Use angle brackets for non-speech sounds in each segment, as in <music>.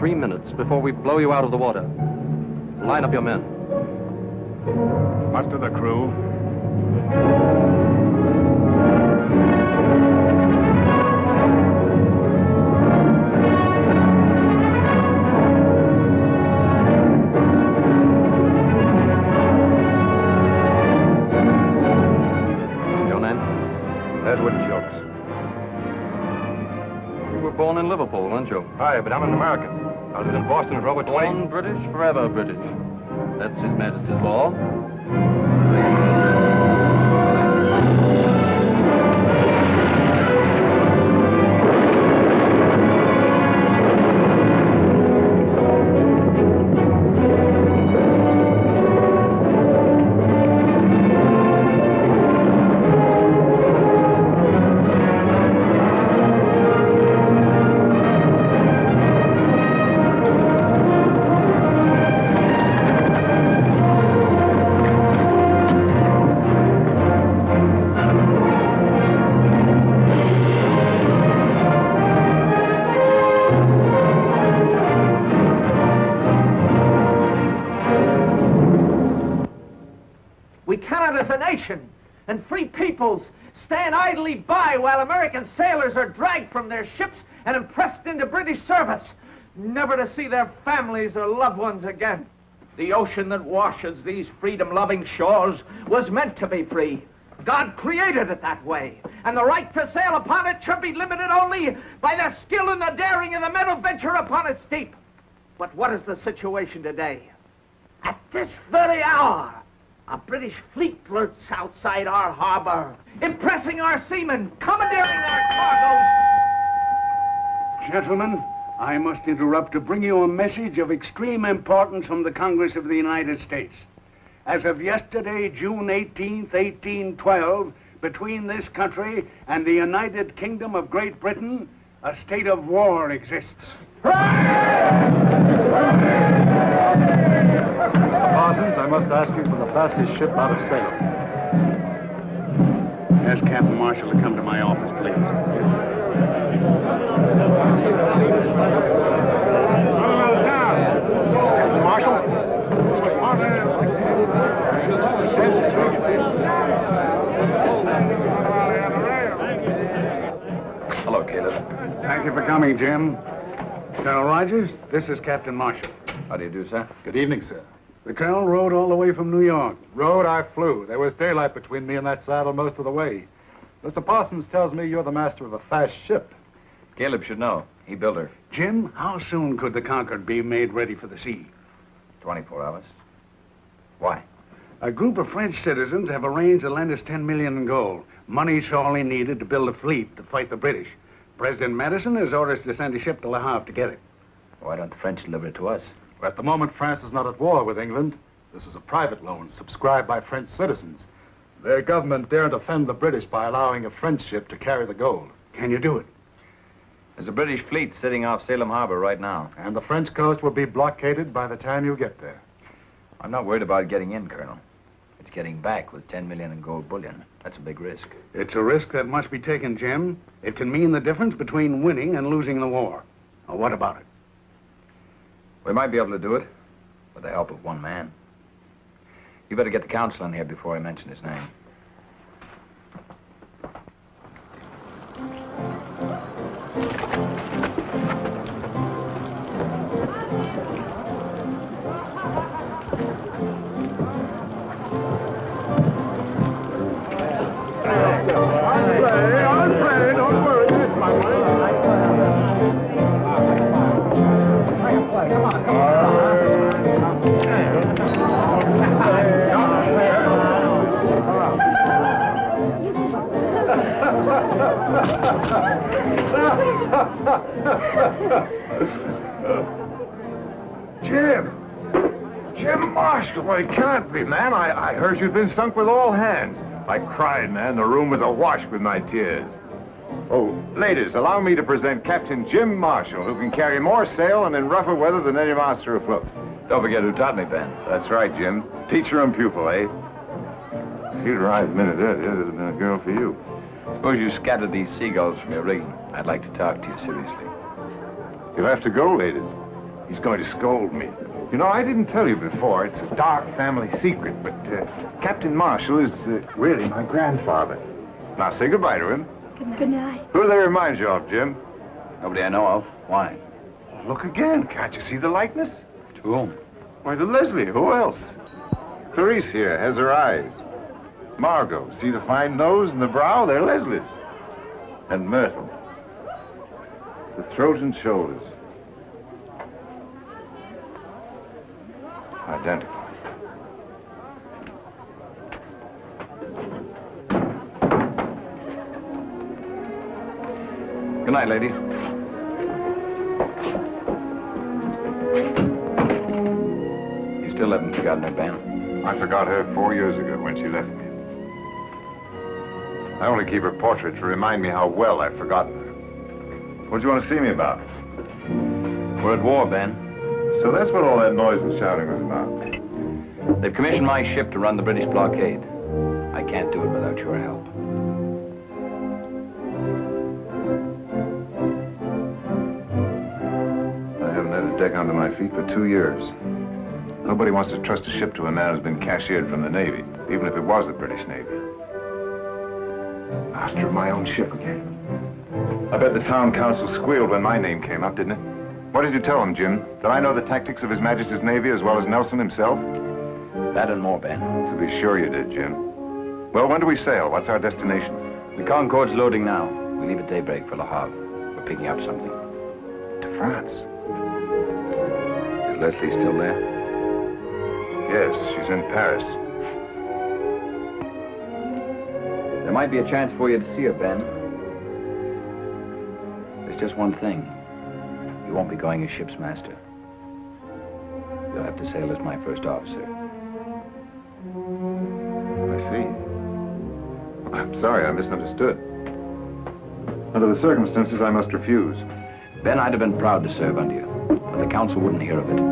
three minutes before we blow you out of the water. Line up your men. Muster the crew. Your name? Edward Jokes. You were born in Liverpool, weren't you? Hi, but I'm an American. Boston 20... Born British, forever British. That's His Majesty's law. Cannot, as a nation and free peoples, stand idly by while American sailors are dragged from their ships and impressed into British service, never to see their families or loved ones again. The ocean that washes these freedom-loving shores was meant to be free. God created it that way, and the right to sail upon it should be limited only by the skill and the daring of the men who venture upon its deep. But what is the situation today? At this very hour, a British fleet flirts outside our harbor, impressing our seamen, commandeering our cargoes. Gentlemen, I must interrupt to bring you a message of extreme importance from the Congress of the United States. As of yesterday, June 18th, 1812, between this country and the United Kingdom of Great Britain, a state of war exists. Mr. Parsons, I must ask you for the fastest ship out of Salem. Ask Captain Marshall to come to my office, please. Yes, sir. Captain Marshall? Hello, Caleb. Thank you for coming, Jim. Colonel Rogers, this is Captain Marshall. How do you do, sir? Good evening, sir. The colonel rode all the way from New York. Rode, I flew. There was daylight between me and that saddle most of the way. Mr. Parsons tells me you're the master of a fast ship. Caleb should know. He built her. Jim, how soon could the Concord be made ready for the sea? 24 hours. Why? A group of French citizens have arranged to lend us 10 million in gold. Money sorely needed to build a fleet to fight the British. President Madison has orders to send a ship to Le Havre to get it. Why don't the French deliver it to us? At the moment, France is not at war with England. This is a private loan subscribed by French citizens. Their government daren't offend the British by allowing a French ship to carry the gold. Can you do it? There's a British fleet sitting off Salem Harbor right now. And the French coast will be blockaded by the time you get there. I'm not worried about getting in, Colonel. It's getting back with 10 million in gold bullion. That's a big risk. It's a risk that must be taken, Jim. It can mean the difference between winning and losing the war. Now, what about it? We might be able to do it with the help of one man. You better get the council in here before I mention his name. It can't be, man. I, I heard you'd been sunk with all hands. I cried, man. The room was awash with my tears. Oh, ladies, allow me to present Captain Jim Marshall, who can carry more sail and in rougher weather than any master afloat. Don't forget who taught me, Ben. That's right, Jim. Teacher and pupil, eh? You'd arrived a minute earlier, there'd have been a girl for you. Suppose you scattered these seagulls from your rigging. I'd like to talk to you seriously. You'll have to go, ladies. He's going to scold me. You know, I didn't tell you before. It's a dark family secret, but uh, Captain Marshall is uh, really my grandfather. Now, say goodbye to him. Good, good night. Who do they remind you of, Jim? Nobody I know of. Why? Look again. Can't you see the likeness? To whom? Why, to Leslie. Who else? Clarice here has her eyes. Margot, see the fine nose and the brow? They're Leslie's. And Myrtle. The throat and shoulders. Identical. Good night, ladies. You still haven't forgotten her, Ben? I forgot her four years ago when she left me. I only keep her portrait to remind me how well I've forgotten her. What do you want to see me about? We're at war, Ben. So that's what all that noise and shouting was about. They've commissioned my ship to run the British blockade. I can't do it without your help. I haven't had a deck under my feet for two years. Nobody wants to trust a ship to a man who's been cashiered from the Navy, even if it was the British Navy. Master of my own ship again. I bet the town council squealed when my name came up, didn't it? What did you tell him, Jim? That I know the tactics of His Majesty's Navy as well as Nelson himself? That and more, Ben. To be sure you did, Jim. Well, when do we sail? What's our destination? The Concorde's loading now. We leave at daybreak for Le Havre. We're picking up something. To France. Is Leslie still there? Yes, she's in Paris. There might be a chance for you to see her, Ben. There's just one thing. You won't be going as ship's master. You'll have to sail as my first officer. I see. I'm sorry, I misunderstood. Under the circumstances, I must refuse. Ben, I'd have been proud to serve under you, but the council wouldn't hear of it.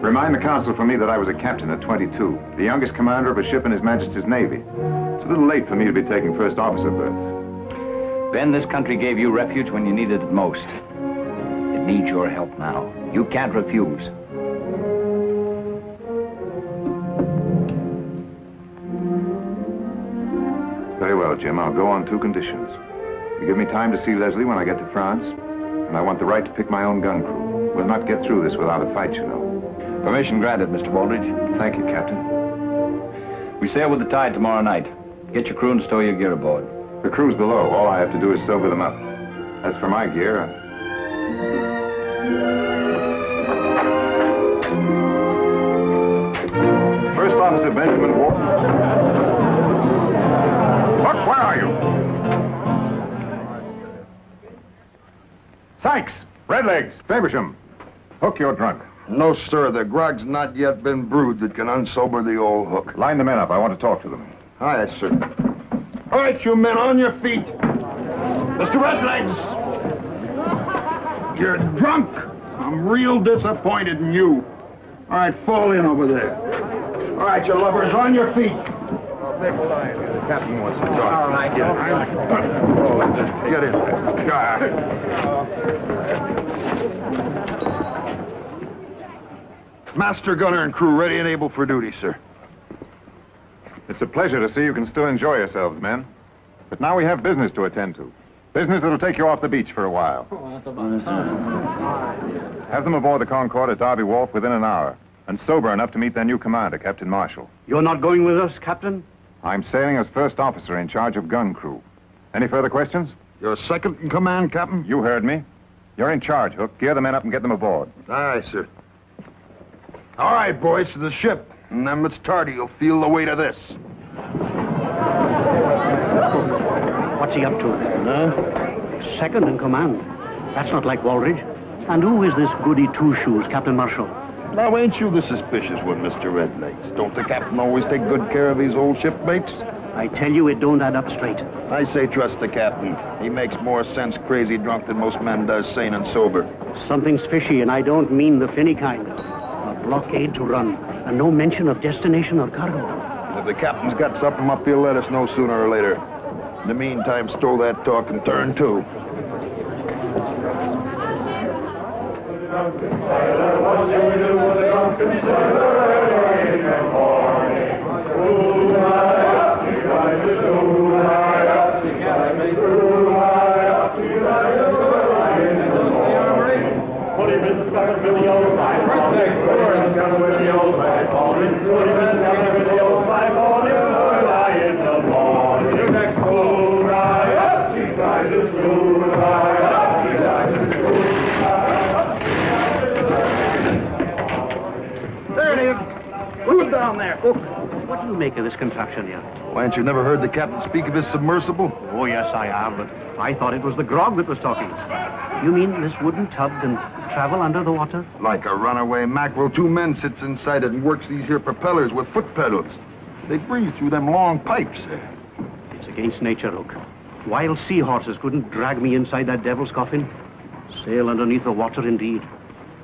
Remind the council for me that I was a captain at 22, the youngest commander of a ship in His Majesty's Navy. It's a little late for me to be taking first officer berths. Ben, this country gave you refuge when you needed it most. It needs your help now. You can't refuse. Very well, Jim. I'll go on two conditions. You give me time to see Leslie when I get to France, and I want the right to pick my own gun crew. We'll not get through this without a fight, you know. Permission granted, Mr. Waldridge. Thank you, Captain. We sail with the tide tomorrow night. Get your crew and stow your gear aboard. The crew's below. All I have to do is sober them up. As for my gear. First Officer Benjamin Ward. Look, where are you? Sykes, Redlegs, Faversham. Hook, you're drunk. No, sir. The grog's not yet been brewed that can unsober the old hook. Line the men up. I want to talk to them. Aye, sir. All right, you men, on your feet. Mr. Redlegs! You're drunk. I'm real disappointed in you. All right, fall in over there. All right, you lovers, on your feet. Captain wants to talk. All right. Get in. Master gunner and crew ready and able for duty, sir. It's a pleasure to see you can still enjoy yourselves, men. But now we have business to attend to. Business that'll take you off the beach for a while. Mm-hmm. Have them aboard the Concorde at Derby Wharf within an hour, and sober enough to meet their new commander, Captain Marshall. You're not going with us, Captain? I'm sailing as first officer in charge of gun crew. Any further questions? You're second in command, Captain? You heard me. You're in charge, Hook. Gear the men up and get them aboard. Aye, sir. All right, boys, to the ship. And then it's tardy. You'll feel the weight of this. What's he up to? Huh? Second in command. That's not like Waldridge. And who is this goody two-shoes, Captain Marshall? Now, ain't you the suspicious one, Mr. Redlegs? Don't the captain always take good care of his old shipmates? I tell you, it don't add up straight. I say trust the captain. He makes more sense crazy drunk than most men does sane and sober. Something's fishy, and I don't mean the finny kind. A blockade to run, and no mention of destination or cargo. If the captain's got something up, he'll let us know sooner or later. In the meantime, stow that talk and turn to. There down there? Oh, what do you make of this contraption here? Why, ain't you never heard the captain speak of his submersible? Oh, yes, I have, but I thought it was the grog that was talking. You mean this wooden tub can travel under the water? Like a runaway mackerel, two men sits inside it and works these here propellers with foot pedals. They breathe through them long pipes. It's against nature, Hook. Wild seahorses couldn't drag me inside that devil's coffin. Sail underneath the water, indeed.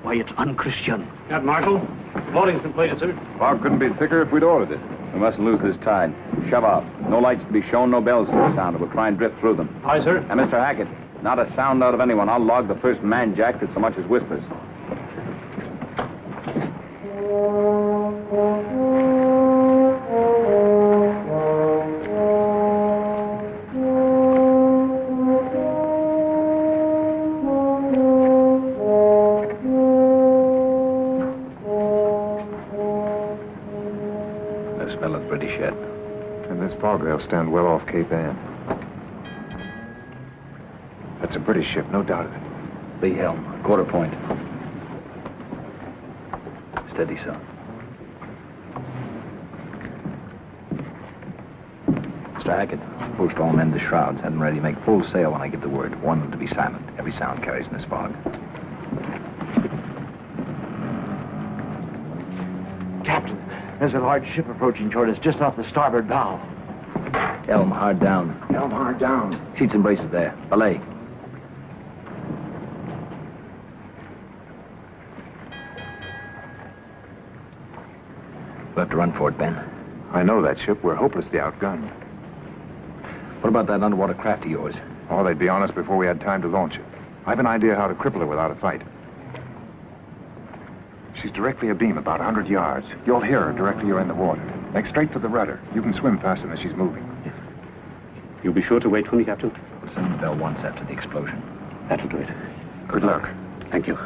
Why, it's unchristian. Captain Marshall, loading's completed, sir. Fog couldn't be thicker if we'd ordered it. We mustn't lose this tide. Shove off. No lights to be shown, no bells to be sounded. We'll try and drift through them. Aye, sir. And Mr. Hackett, not a sound out of anyone. I'll log the first man jack that so much as whispers. Stand well off Cape Ann. That's a British ship, no doubt of it. Lee helm, quarter point. Steady, son. Mr. Hackett, post all men to shrouds. Have them ready to make full sail when I give the word. Warn them to be silent. Every sound carries in this fog. Captain, there's a large ship approaching toward us just off the starboard bow. Helm hard down. Elm hard down. Sheets and braces there. Belay. We'll have to run for it, Ben. I know that ship. We're hopelessly outgunned. What about that underwater craft of yours? Oh, they'd be on us before we had time to launch it. I've an idea how to cripple her without a fight. She's directly abeam, about a 100 yards. You'll hear her directly you're in the water. Make straight for the rudder. You can swim faster than she's moving. You'll be sure to wait for me, Captain? We'll send the bell once after the explosion. That'll do it. Good luck. Thank you.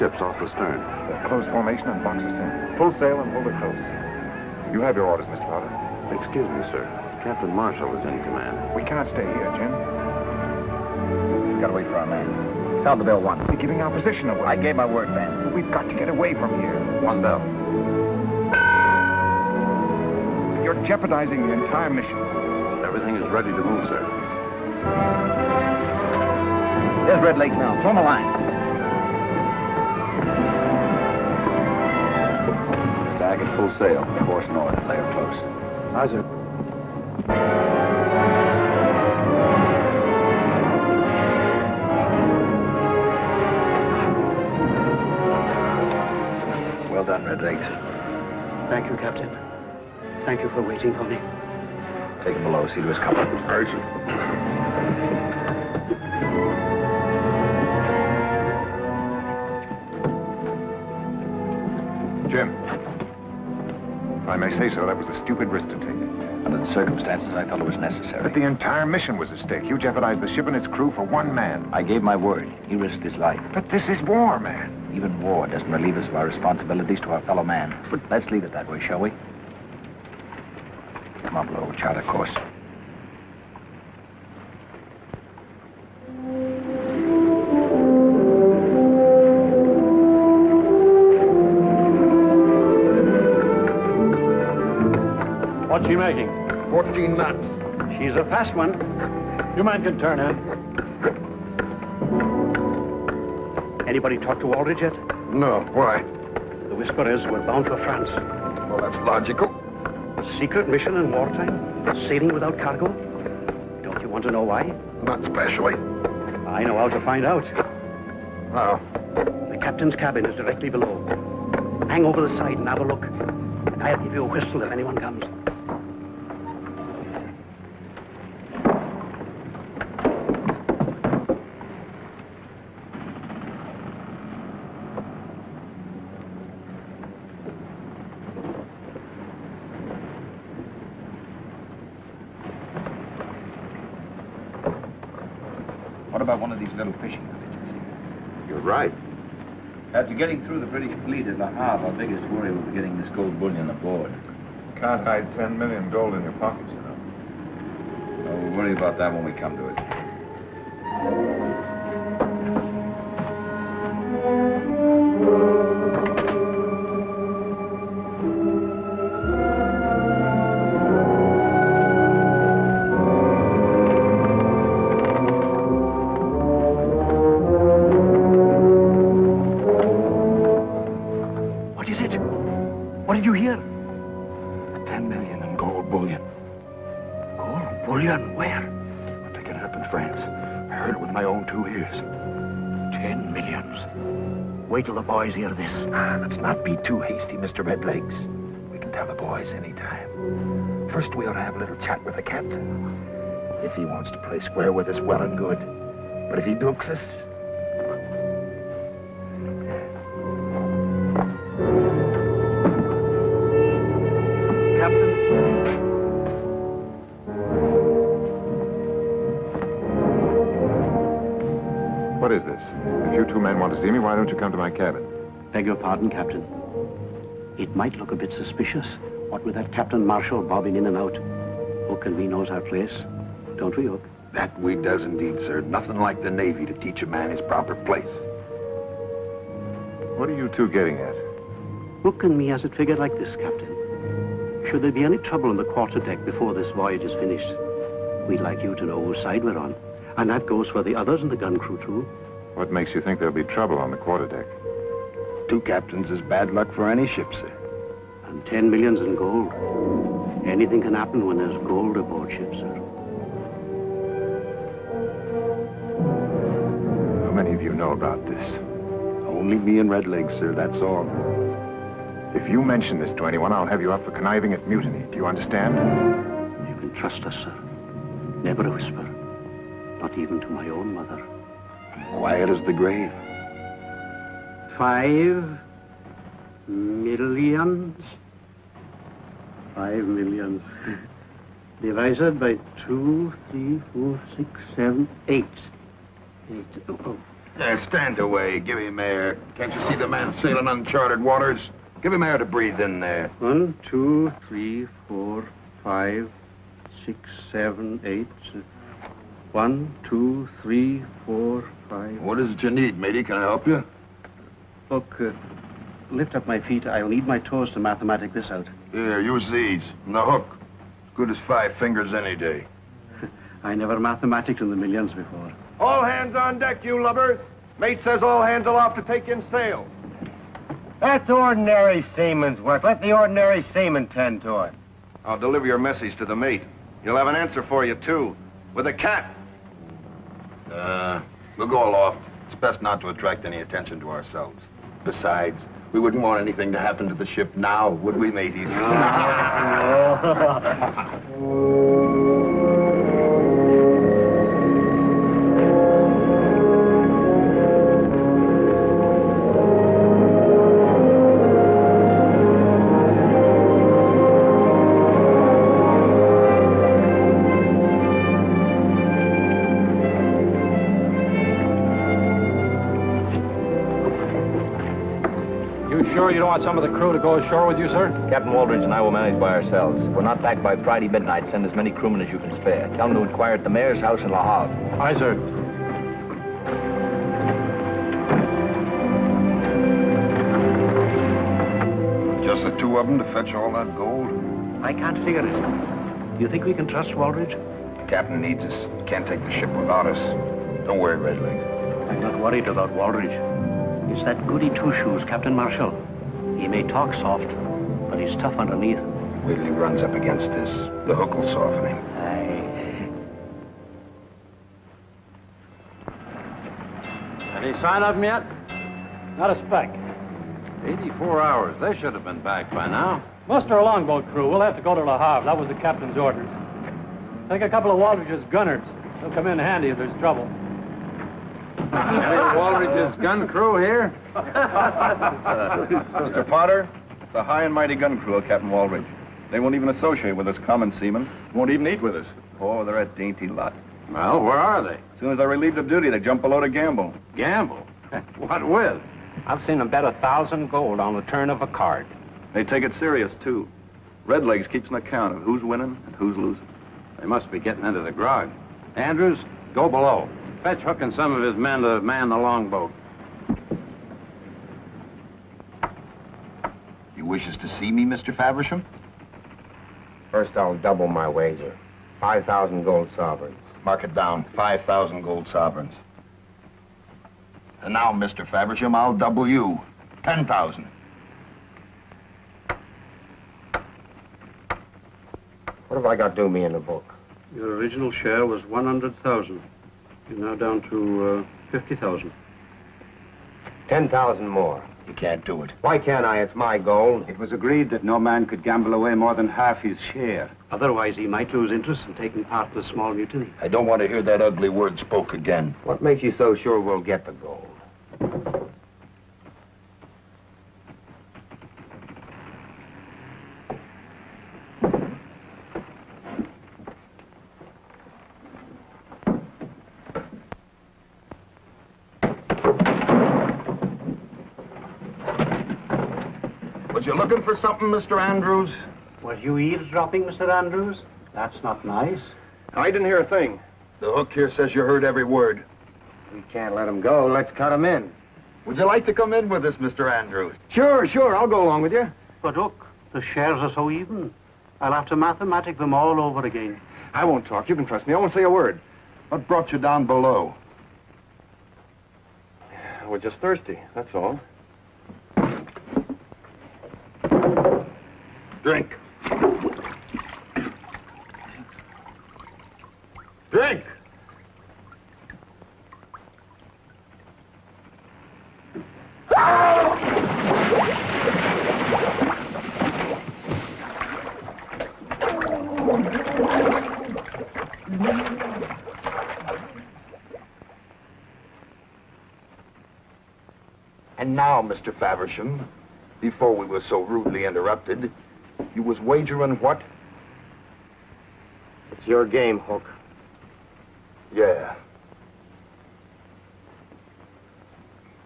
Ships off the stern. They're close formation and box us in. Full sail and hold it close. You have your orders, Mr. Potter. Excuse me, sir. Captain Marshall is in command. We can't stay here, Jim. We've Gotta wait for our man. Sound the bell once. We're giving our position away. I gave my word, Ben. We've got to get away from here. One bell. You're jeopardizing the entire mission. Everything is ready to move, sir. There's Redlegs now. Him a line. Stag at full sail. Course north. Lay her close. How's it? Well done, Redlegs. Thank you, Captain. Thank you for waiting for me. Take him below. See to his cover. Jim. May say so, that was a stupid risk to take. Under the circumstances, I felt it was necessary. But the entire mission was at stake. You jeopardized the ship and its crew for one man. I gave my word. He risked his life. But this is war, man. Even war doesn't relieve us of our responsibilities to our fellow man. But let's leave it that way, shall we? Come on, below. Chart a course. She making? 14 knots. She's a fast one. Your man can turn her. Anybody talk to Waldridge yet? No, why? The whisper is we're bound for France. Well, that's logical. A secret mission in wartime? Sailing without cargo? Don't you want to know why? Not specially. I know how to find out. How? The captain's cabin is directly below. Hang over the side and have a look. And I'll give you a whistle if anyone comes. Little fishing villages? You're right. After getting through the British fleet at Le Havre, our biggest worry will be getting this gold bullion aboard. Can't hide 10 million gold in your pockets, you know. Oh, we'll worry about that when we come to it. Boys hear this. Ah, let's not be too hasty, Mr. Redlegs. We can tell the boys anytime. First, we ought to have a little chat with the captain. If he wants to play square with us, well and good. But if he dukes us, What is this? If you two men want to see me, why don't you come to my cabin? Beg your pardon, Captain. It might look a bit suspicious, what with that Captain Marshall bobbing in and out. Hook and me knows our place. Don't we, Hook? that we does indeed, sir. Nothing like the Navy to teach a man his proper place. What are you two getting at? Hook and me has it figured like this, Captain. Should there be any trouble on the quarterdeck before this voyage is finished, we'd like you to know whose side we're on. And that goes for the others in the gun crew, too. What makes you think there'll be trouble on the quarterdeck? Two captains is bad luck for any ship, sir. And ten millions in gold. Anything can happen when there's gold aboard ship, sir. How many of you know about this? Only me and Redlegs, sir, that's all. If you mention this to anyone, I'll have you up for conniving at mutiny. Do you understand? You can trust us, sir. Never a whisper. Not even to my own mother. Quiet as the grave. Five millions. Five millions. <laughs> Divided by two, three, four, six, seven, eight. Eight. Oh, oh. There, stand away. Give him air. Can't you see the man sailing uncharted waters? Give him air to breathe in there. One, two, three, four, five, six, seven, eight. One, two, three, four, five. What is it you need, matey? Can I help you? Look, uh, lift up my feet. I'll need my toes to mathematic this out. Here, use these. And the hook. Good as five fingers any day. <laughs> I never mathematiced in the millions before. All hands on deck, you lubbers. Mate says all hands aloft to take in sail. That's ordinary seaman's work. Let the ordinary seaman tend to it. I'll deliver your message to the mate. He'll have an answer for you, too. With a cat. Uh, we'll go aloft. It's best not to attract any attention to ourselves. Besides, we wouldn't want anything to happen to the ship now, would we, mateys? <laughs> <laughs> sure you don't want some of the crew to go ashore with you, sir? Captain Waldridge and I will manage by ourselves. If we're not back by Friday midnight, send as many crewmen as you can spare. Tell them to inquire at the mayor's house in La Havre. Aye, sir. Just the two of them to fetch all that gold? I can't figure it. Do you think we can trust Waldridge? The captain needs us. Can't take the ship without us. Don't worry, Redlegs. I'm not worried about Waldridge. It's that goody two-shoes, Captain Marshall. He may talk soft, but he's tough underneath. Wait till he runs up against this. The hook will soften him. Any sign of him yet? Not a speck. 84 hours. They should have been back by now. Muster a longboat crew. We'll have to go to Le Havre. That was the captain's orders. Take a couple of Waldridge's gunners. They'll come in handy if there's trouble. Any Waldridge's gun crew here? <laughs> Mr. Potter, it's a high and mighty gun crew of Captain Waldridge. They won't even associate with us common seamen. Won't even eat with us. Oh, they're a dainty lot. Well, where are they? As soon as they're relieved of duty, they jump below to gamble. Gamble? <laughs> what with? I've seen them bet a thousand gold on the turn of a card. They take it serious, too. Redlegs keeps an account of who's winning and who's losing. They must be getting into the grog. Andrews, go below. Fetch Hook and some of his men to man the longboat. You wishes to see me, Mr. Faversham? First, I'll double my wager. 5,000 gold sovereigns. Mark it down. 5,000 gold sovereigns. And now, Mr. Faversham, I'll double you. 10,000. What have I got due me in the book? Your original share was 100,000. You're now down to uh, 50,000. 10,000 more. You can't do it. Why can't I? It's my gold. It was agreed that no man could gamble away more than half his share. Otherwise, he might lose interest in taking part in the small mutiny. I don't want to hear that ugly word spoke again. What makes you so sure we'll get the gold? You looking for something, Mr. Andrews? Was you eavesdropping, Mr. Andrews? That's not nice. I didn't hear a thing. The hook here says you heard every word. We can't let him go. Let's cut him in. Would you like to come in with us, Mr. Andrews? Sure, sure. I'll go along with you. But look, the shares are so even. I'll have to mathematic them all over again. I won't talk. You can trust me. I won't say a word. What brought you down below? We're just thirsty, that's all. Drink. Drink! And now, Mr. Faversham, before we were so rudely interrupted, you was wagering what? It's your game, Hook. Yeah.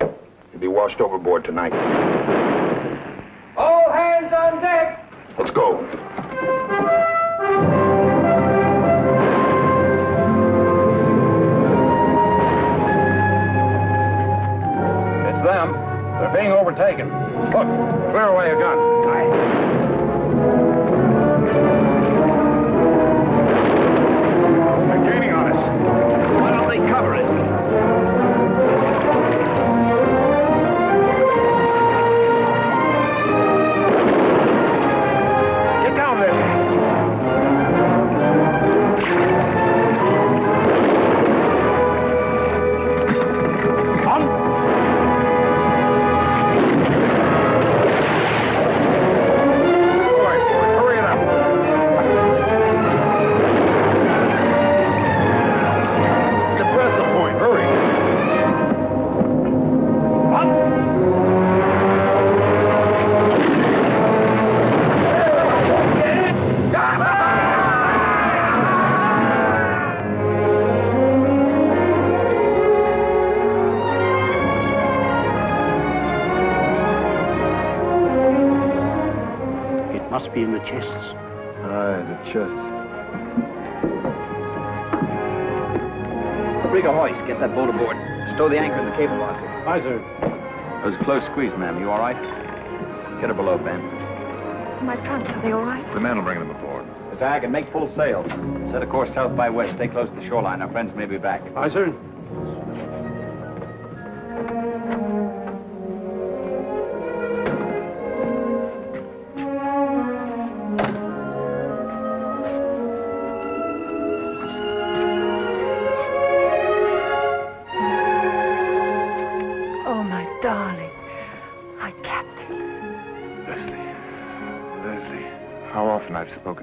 You'll be washed overboard tonight. All hands on deck! Let's go. It's them. They're being overtaken. Look, clear away your gun. Stow the anchor in the cable locker. Aye, sir. That was a close squeeze, ma'am. You all right? Get her below, Ben. My trunks, are they all right? The men will bring them aboard. The bag and make full sail. Set a course south by west. Stay close to the shoreline. Our friends may be back. Aye, sir.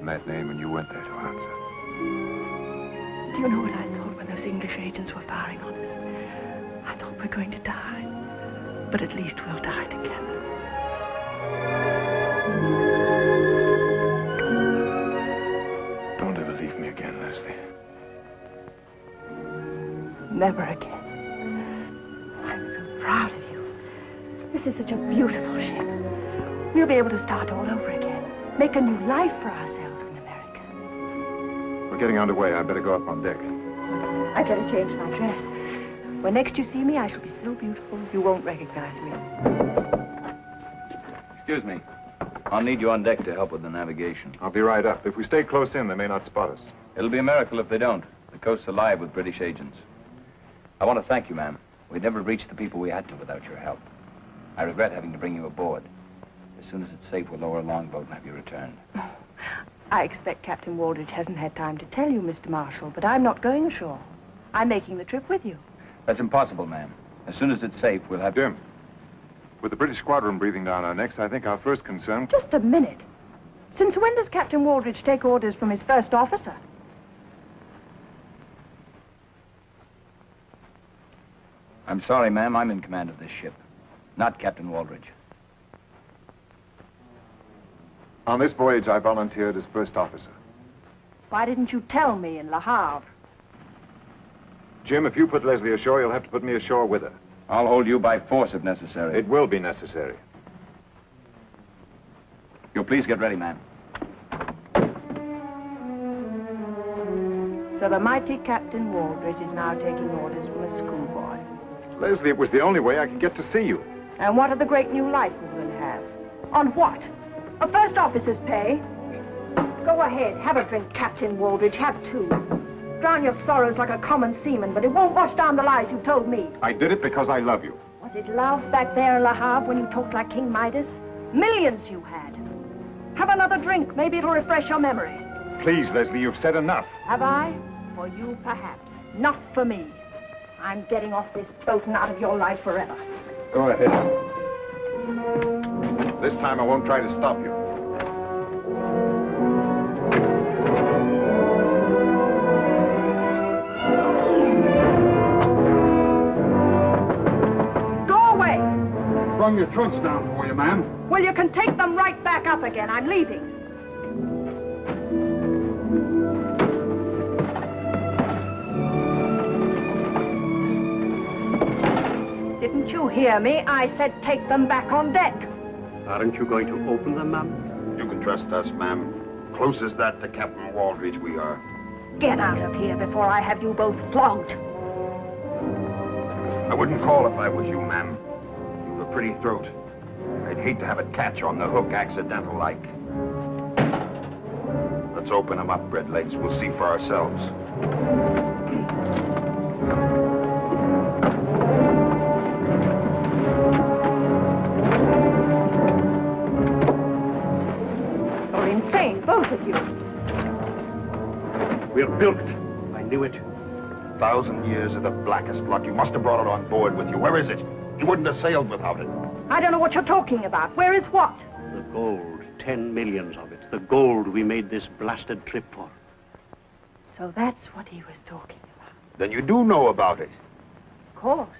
Often that name and you went there to answer. Do you know what I thought when those English agents were firing on us? I thought we're going to die. But at least we'll die together. Don't ever leave me again, Leslie. Never again. I'm so proud of you. This is such a beautiful ship. We'll be able to start all over again. Make a new life for ourselves in. We're getting underway. I'd better go up on deck. I'd better change my dress. When next you see me, I shall be so beautiful you won't recognize me. Excuse me. I'll need you on deck to help with the navigation. I'll be right up. If we stay close in, they may not spot us. It'll be a miracle if they don't. The coast's alive with British agents. I want to thank you, ma'am. We'd never reach the people we had to without your help. I regret having to bring you aboard. As soon as it's safe, we'll lower a longboat and have you returned. Oh, I expect Captain Waldridge hasn't had time to tell you, Mr. Marshall, but I'm not going ashore. I'm making the trip with you. That's impossible, ma'am. As soon as it's safe, we'll have... Jim, with the British squadron breathing down our necks, I think our first concern... Just a minute. Since when does Captain Waldridge take orders from his first officer? I'm sorry, ma'am. I'm in command of this ship. Not Captain Waldridge. On this voyage, I volunteered as first officer. Why didn't you tell me in Le Havre? Jim, if you put Leslie ashore, you'll have to put me ashore with her. I'll hold you by force if necessary. It will be necessary. You'll please get ready, ma'am. So the mighty Captain Waldridge is now taking orders from a schoolboy. Leslie, it was the only way I could get to see you. And what are the great new life we will have? On what? A first officer's pay? Go ahead, have a drink, Captain Waldridge, have two. Drown your sorrows like a common seaman, but it won't wash down the lies you told me. I did it because I love you. Was it love back there in La Havre when you talked like King Midas? Millions you had. Have another drink, maybe it'll refresh your memory. Please, Leslie, you've said enough. Have I? For you, perhaps. Not for me. I'm getting off this boat and out of your life forever. Go ahead. This time I won't try to stop you. Go away! Brung your trunks down for you, ma'am. Well, you can take them right back up again. I'm leaving. Didn't you hear me? I said take them back on deck. Aren't you going to open them, ma'am? You can trust us, ma'am. Close as that to Captain Waldridge we are. Get out of here before I have you both flogged. I wouldn't call if I was you, ma'am. You've a pretty throat. I'd hate to have it catch on the hook accidental like. Let's open them up, Redlegs. We'll see for ourselves. We're bilked. I knew it. A Thousand years of the blackest luck. You must have brought it on board with you. Where is it? You wouldn't have sailed without it. I don't know what you're talking about. Where is what? The gold. Ten millions of it. The gold we made this blasted trip for. So that's what he was talking about. Then you do know about it. Of course.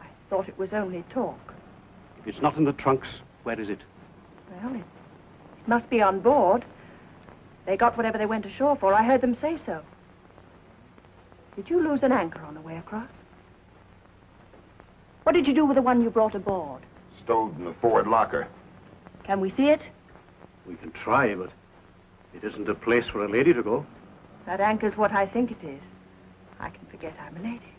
I thought it was only talk. If it's not in the trunks, where is it? Well, it, it must be on board. They got whatever they went ashore for. I heard them say so. Did you lose an anchor on the way across? What did you do with the one you brought aboard? Stowed in the forward locker. Can we see it? We can try, but it isn't a place for a lady to go. That anchor's what I think it is. I can forget I'm a lady.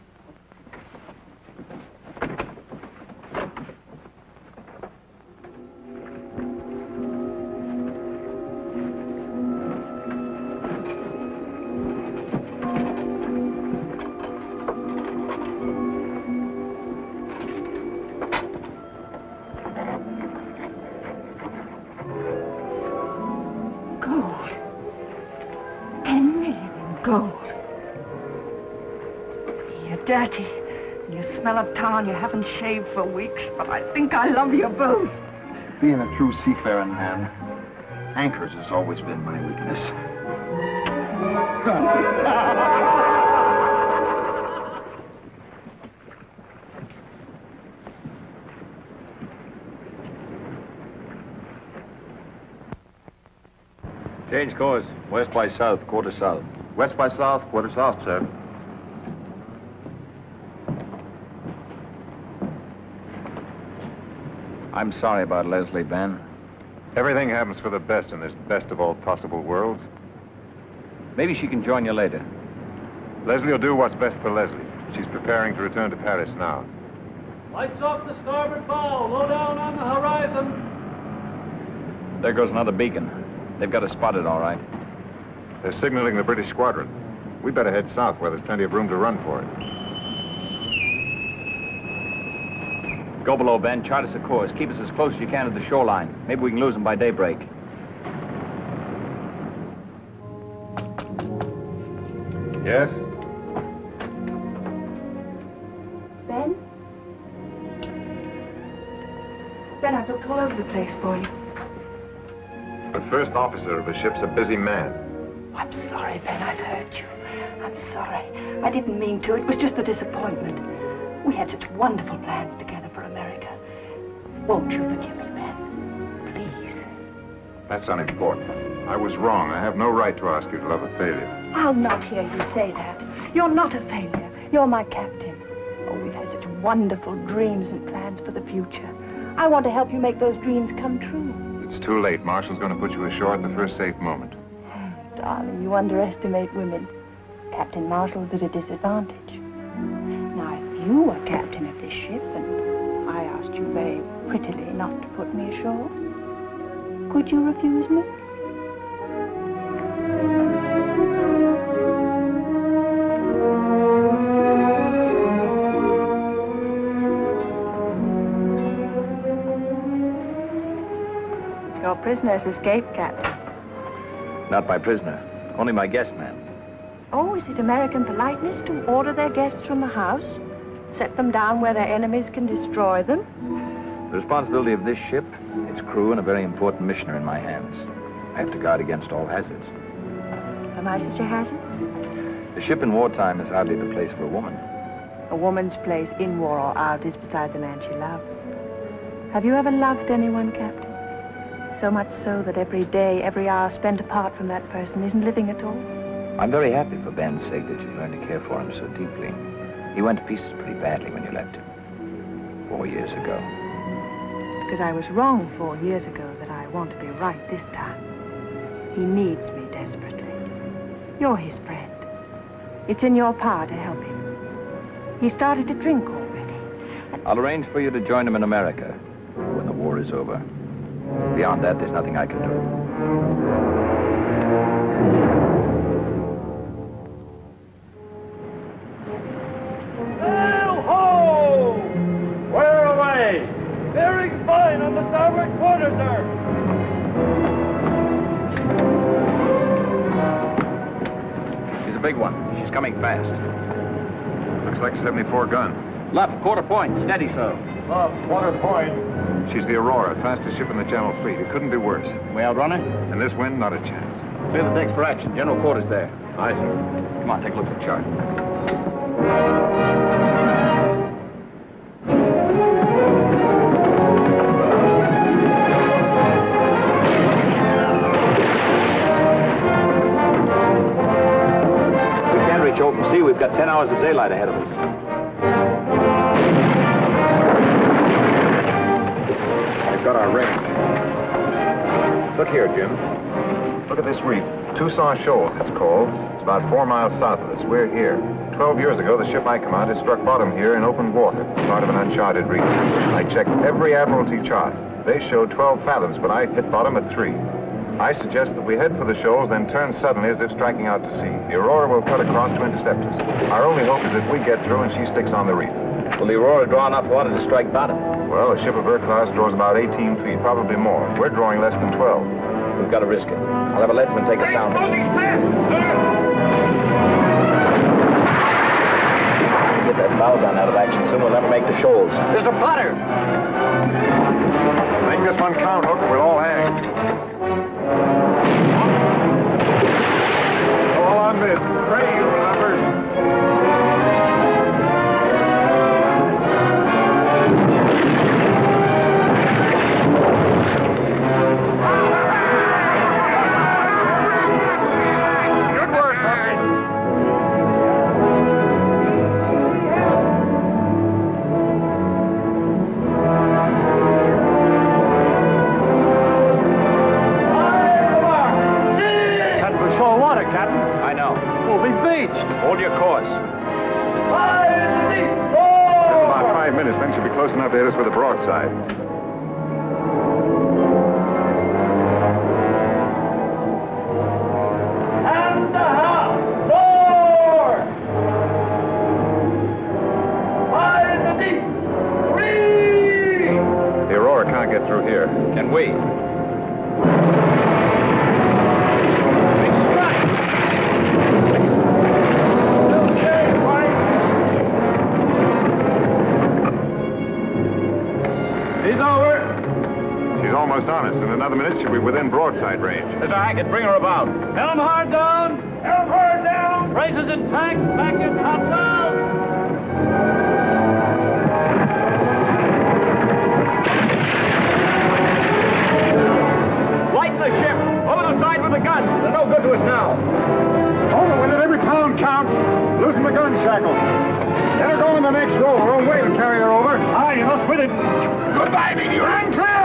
Smell of tar and you haven't shaved for weeks, but I think I love you both. Being a true seafaring man, anchors has always been my weakness. Change course. West by south, quarter south. West by south, quarter south, sir. I'm sorry about Leslie, Ben. Everything happens for the best in this best of all possible worlds. Maybe she can join you later. Leslie will do what's best for Leslie. She's preparing to return to Paris now. Lights off the starboard bow. Low down on the horizon. There goes another beacon. They've got us spotted, all right. They're signaling the British squadron. We better head south where there's plenty of room to run for it. Go below, Ben. Chart us a course. Keep us as close as you can to the shoreline. Maybe we can lose them by daybreak. Yes? Ben? Ben, I've looked all over the place for you. The first officer of a ship's a busy man. I'm sorry, Ben, I've hurt you. I'm sorry. I didn't mean to. It was just a disappointment. We had such wonderful plans together for America. Won't you forgive me, Ben? Please. That's unimportant. I was wrong. I have no right to ask you to love a failure. I'll not hear you say that. You're not a failure. You're my captain. Oh, we've had such wonderful dreams and plans for the future. I want to help you make those dreams come true. It's too late. Marshall's going to put you ashore at the first safe moment. Oh, Darling, you underestimate women. Captain Marshall's at a disadvantage. You were captain of this ship and I asked you very prettily not to put me ashore, could you refuse me? Your prisoner's escaped, Captain. Not my prisoner. Only my guest ma'am. Oh, is it American politeness to order their guests from the house? Set them down where their enemies can destroy them? The responsibility of this ship, its crew, and a very important mission are in my hands. I have to guard against all hazards. Am I such a hazard? The ship in wartime is hardly the place for a woman. A woman's place in war or out is beside the man she loves. Have you ever loved anyone, Captain? So much so that every day, every hour spent apart from that person isn't living at all? I'm very happy for Ben's sake that you've learned to care for him so deeply. He went to pieces pretty badly when you left him. Four years ago. Because I was wrong four years ago that I want to be right this time. He needs me desperately. You're his friend. It's in your power to help him. He started to drink already. I'll arrange for you to join him in America when the war is over. Beyond that, there's nothing I can do. On the starboard quarter, sir. She's a big one. She's coming fast. Looks like a 74 gun. Left, quarter point. Steady, sir. Off, quarter point. She's the Aurora, fastest ship in the Channel Fleet. It couldn't be worse. We outrun her? In this wind, not a chance. Clear the decks for action. General quarters there. Aye, sir. Come on, take a look at the chart. 10 hours of daylight ahead of us. We've got our range. Look here, Jim. Look at this reef. Tucson Shoals, it's called. It's about four miles south of us. We're here. Twelve years ago, the ship I commanded struck bottom here in open water, part of an uncharted reef. I checked every Admiralty chart. They showed 12 fathoms, but I hit bottom at three. I suggest that we head for the shoals, then turn suddenly as if striking out to sea. The Aurora will cut across to intercept us. Our only hope is that we get through and she sticks on the reef. Will the Aurora draw enough water to strike bottom? Well, a ship of her class draws about 18 feet, probably more. We're drawing less than 12. We've got to risk it. I'll have a leadsman take a sound. Get that bow gun out of action soon. We'll never make the shoals. There's a plotter. Make this one count, Hook. We'll all hang. All hit us with a broadside. And the house. Four. Five in the deep. Three. The Aurora can't get through here. Can we? Within broadside range. Mr. Hackett, bring her about. Helm hard down. Helm hard down. Braces intact. Back your topsails. Lighten the ship. Over the side with the gun. They're no good to us now. Over with it. Every pound counts. Loosen the gun shackles. Let her go in the next row. Her own way to carry her over. Aye, you must with it. Goodbye, meteor. And clear!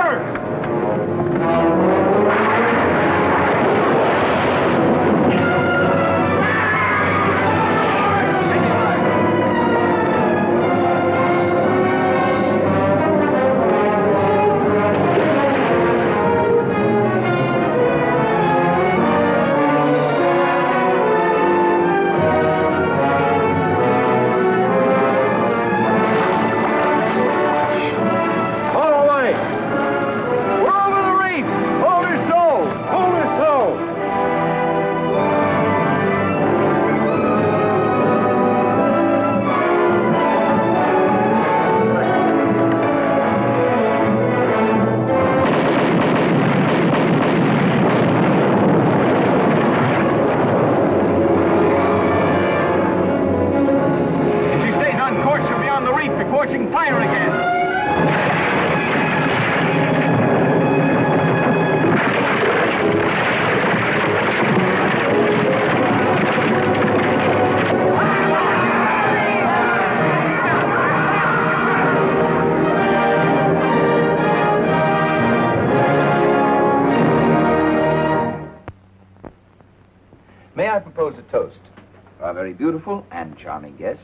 Beautiful and charming guest,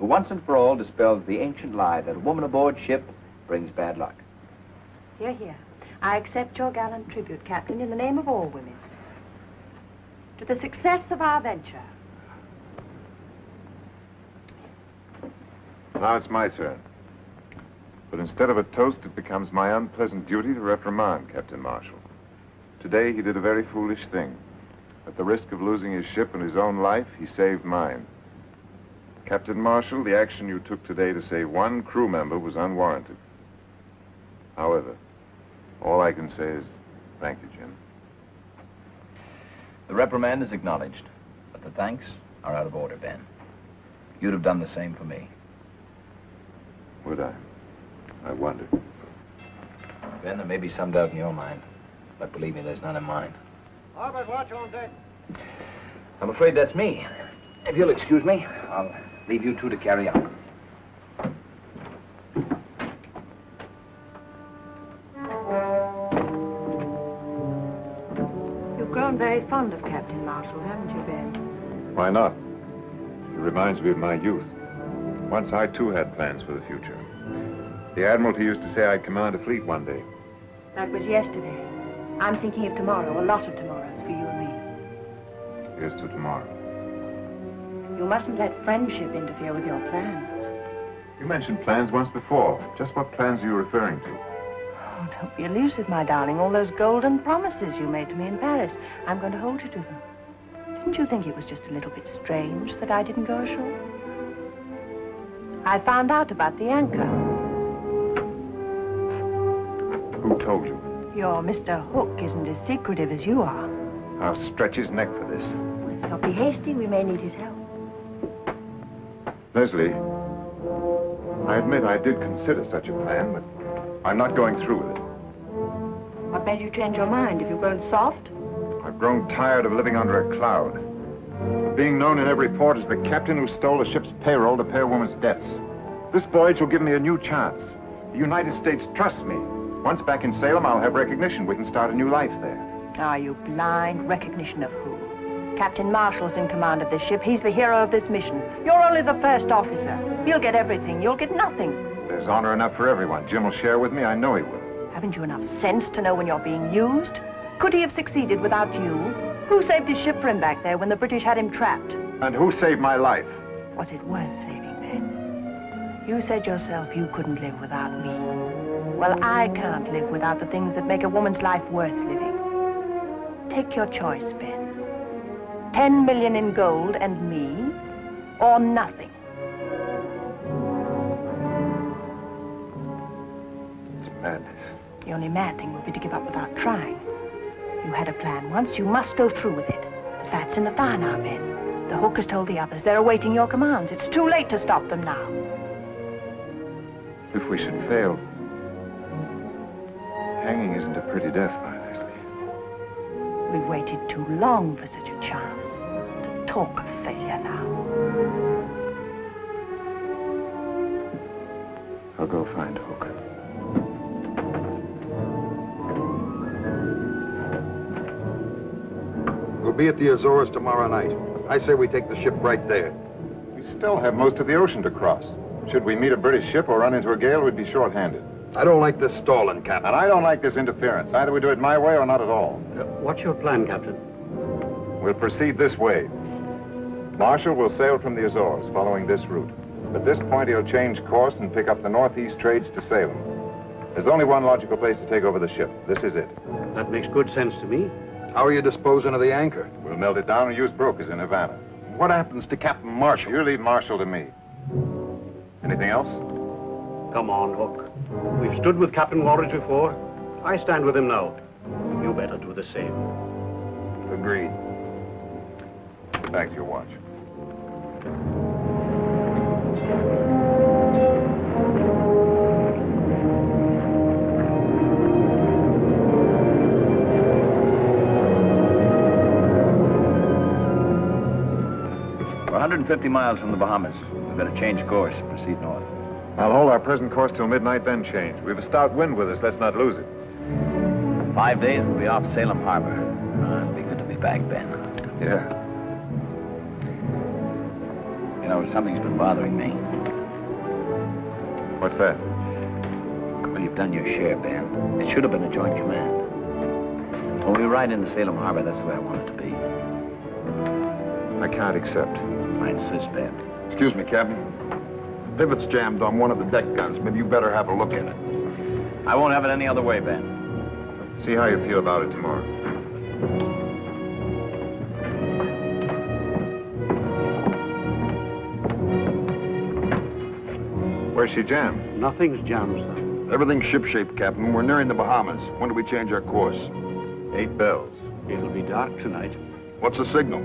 who once and for all dispels the ancient lie that a woman aboard ship brings bad luck. Here, here. I accept your gallant tribute, Captain, in the name of all women. To the success of our venture. Now it's my turn. But instead of a toast, it becomes my unpleasant duty to reprimand Captain Marshall. Today, he did a very foolish thing. At the risk of losing his ship and his own life, he saved mine. Captain Marshall, the action you took today to save one crew member was unwarranted. However, all I can say is thank you, Jim. The reprimand is acknowledged, but the thanks are out of order, Ben. You'd have done the same for me. Would I? I wonder. Ben, there may be some doubt in your mind, but believe me, there's none in mine. Harvard, watch on deck. I'm afraid that's me. If you'll excuse me, I'll leave you two to carry on. You've grown very fond of Captain Marshall, haven't you, Ben? Why not? He reminds me of my youth. Once I, too, had plans for the future. The Admiralty used to say I'd command a fleet one day. That was yesterday. I'm thinking of tomorrow, a lot of tomorrows for you and me. Here's to tomorrow. You mustn't let friendship interfere with your plans. You mentioned plans once before. Just what plans are you referring to? Oh, don't be elusive, my darling. All those golden promises you made to me in Paris. I'm going to hold you to them. Didn't you think it was just a little bit strange that I didn't go ashore? I found out about the anchor. Who told you? Your Mr. Hook isn't as secretive as you are. I'll stretch his neck for this. Let's not be hasty. We may need his help. Leslie, I admit I did consider such a plan, but I'm not going through with it. What made you change your mind? Have you grown soft? I've grown tired of living under a cloud. Of being known in every port as the captain who stole a ship's payroll to pay a woman's debts. This voyage will give me a new chance. The United States trusts me. Once back in Salem, I'll have recognition. We can start a new life there. Are you blind? Recognition of who? Captain Marshall's in command of this ship. He's the hero of this mission. You're only the first officer. He'll get everything. You'll get nothing. There's honor enough for everyone. Jim will share with me. I know he will. Haven't you enough sense to know when you're being used? Could he have succeeded without you? Who saved his ship for him back there when the British had him trapped? And who saved my life? Was it worth saving, then? You said yourself you couldn't live without me. Well, I can't live without the things that make a woman's life worth living. Take your choice, Ben. Ten million in gold and me, or nothing. It's madness. The only mad thing would be to give up without trying. You had a plan once, you must go through with it. The fat's in the fire now, Ben. The hook has told the others. They're awaiting your commands. It's too late to stop them now. If we should fail, hanging isn't a pretty death, my Leslie. We've waited too long for such a chance. To talk of failure now. I'll go find Hook. We'll be at the Azores tomorrow night. I say we take the ship right there. We still have most of the ocean to cross. Should we meet a British ship or run into a gale, we'd be short-handed. I don't like this stalling, Captain. And I don't like this interference. Either we do it my way or not at all. Uh, what's your plan, Captain? We'll proceed this way. Marshall will sail from the Azores, following this route. At this point, he'll change course and pick up the northeast trades to Salem. There's only one logical place to take over the ship. This is it. That makes good sense to me. How are you disposing of the anchor? We'll melt it down and use brokers in Havana. What happens to Captain Marshall? You leave Marshall to me. Anything else? Come on, Hook. We've stood with Captain Waldridge before. I stand with him now. You better do the same. Agreed. Back to your watch. We're 150 miles from the Bahamas. We better change course, and proceed north. I'll hold our present course till midnight, then change. We've a stout wind with us. Let's not lose it. Five days, we'll be off Salem Harbor. Uh, it'll be good to be back, Ben. Yeah. You know, something's been bothering me. What's that? Well, you've done your share, Ben. It should have been a joint command. When we ride into Salem Harbor, that's the way I want it to be. I can't accept. I insist, Ben. Excuse me, Captain pivot's jammed on one of the deck guns. Maybe you better have a look at it. I won't have it any other way, Ben. See how you feel about it tomorrow. Where's she jammed? Nothing's jammed, sir. Everything's shipshape, Captain. We're nearing the Bahamas. When do we change our course? Eight bells. It'll be dark tonight. What's the signal?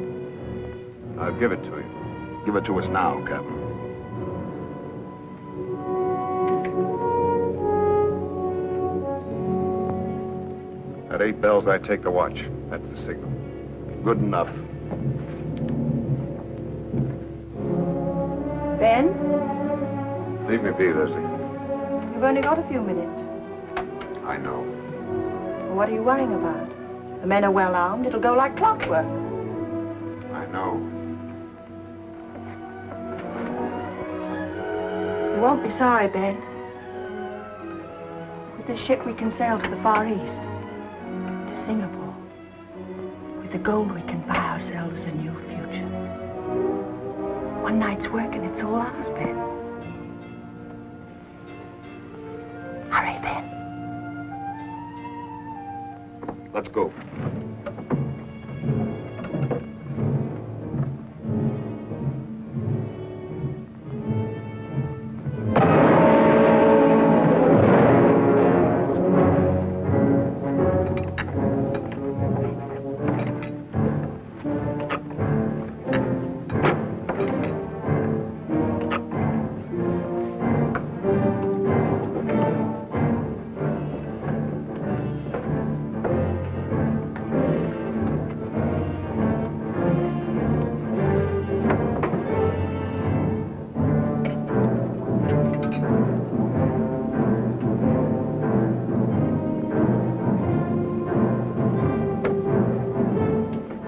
I'll give it to you. Give it to us now, Captain. Eight bells, I take the watch. That's the signal. Good enough. Ben, Leave me be, Leslie. you've only got a few minutes. I know. What are you worrying about? The men are well armed. It'll go like clockwork. I know. You won't be sorry, Ben. With this ship, we can sail to the Far East, Singapore. With the gold, we can buy ourselves a new future. One night's work, and it's all ours, Ben. Hurry, Ben. Let's go.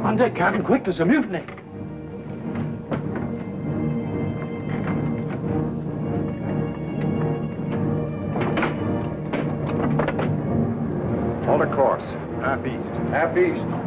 On deck, Captain. Quick, there's a mutiny. Hold a course. Half east. Half east.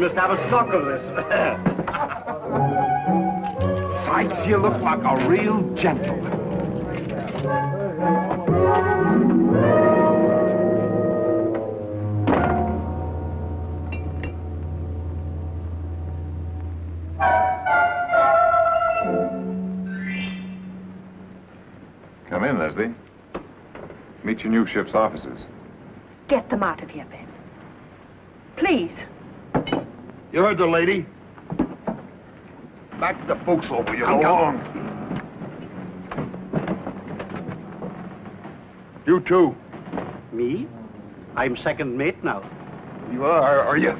Must have a stock of this. <laughs> Sykes, you look like a real gentleman. Come in, Leslie. Meet your new ship's officers. Get them out of here, Ben. Please. You heard the lady? Back to the forecastle, will you Come go along. You too. Me? I'm second mate now. You are, are you?